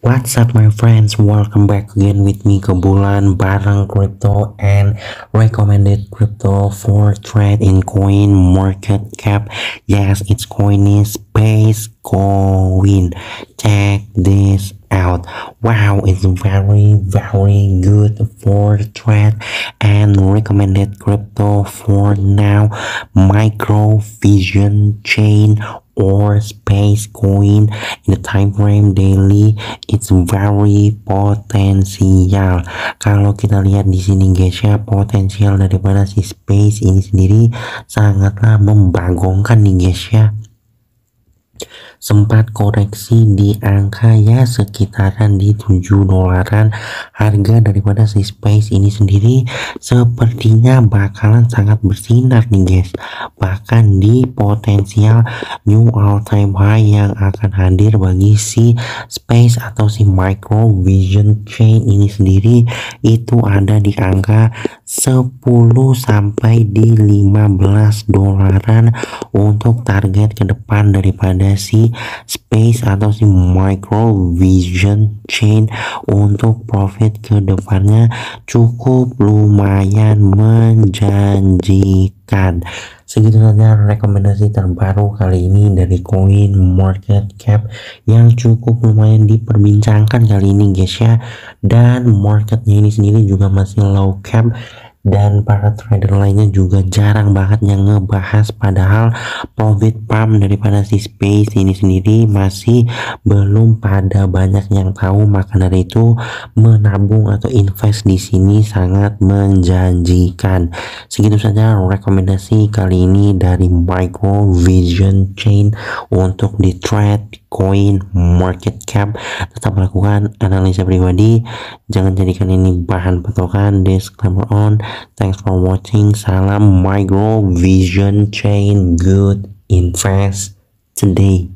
What's up my friends, welcome back again with me Kebulan bareng crypto and recommended crypto for trade in coin market cap. Yes, it's coin is space coin. Check this out Wow, it's very very good for trade and recommended crypto for now. Micro Vision Chain or space coin in the time frame daily it's very potensial. Kalau kita lihat di sini guys ya potensial daripada si space ini sendiri sangatlah membagongkan nih guys ya sempat koreksi di angka ya sekitaran di 7 dolaran harga daripada si space ini sendiri. Sepertinya bakalan sangat bersinar nih guys. Bahkan di potensial new all time high yang akan hadir bagi si space atau si micro vision chain ini sendiri itu ada di angka 10 sampai di 15 dolaran untuk target ke depan daripada si space atau si micro vision chain untuk profit ke depannya cukup lumayan menjanjikan. Segitu saja rekomendasi terbaru kali ini dari koin market cap yang cukup lumayan diperbincangkan kali ini guys ya. Dan marketnya ini sendiri juga masih low cap dan para trader lainnya juga jarang banget yang ngebahas padahal profit pump daripada si space ini sendiri masih belum pada banyak yang tahu. Maka dari itu menabung atau invest di sini sangat menjanjikan. Segitu saja rekomendasi kali ini dari micro vision chain untuk di trade coin market cap. Tetap melakukan analisa pribadi jangan jadikan ini bahan patokan. Disclaimer on thanks for watching. Salam micro vision chain good invest today